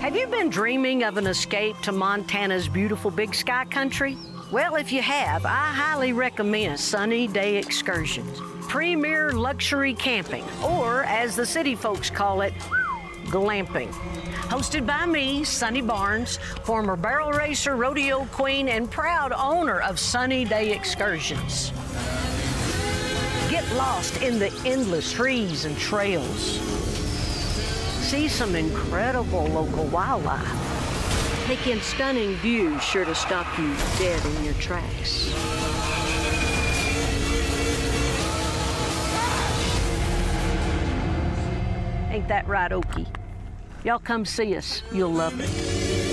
Have you been dreaming of an escape to Montana's beautiful big sky country? Well, if you have, I highly recommend Sunny Day Excursions. Premier luxury camping, or as the city folks call it, glamping. Hosted by me, Sunny Barnes, former barrel racer, rodeo queen, and proud owner of Sunny Day Excursions. Get lost in the endless trees and trails. See some incredible local wildlife. Take in stunning views sure to stop you dead in your tracks. Ain't that right, Okie? Y'all come see us. You'll love it.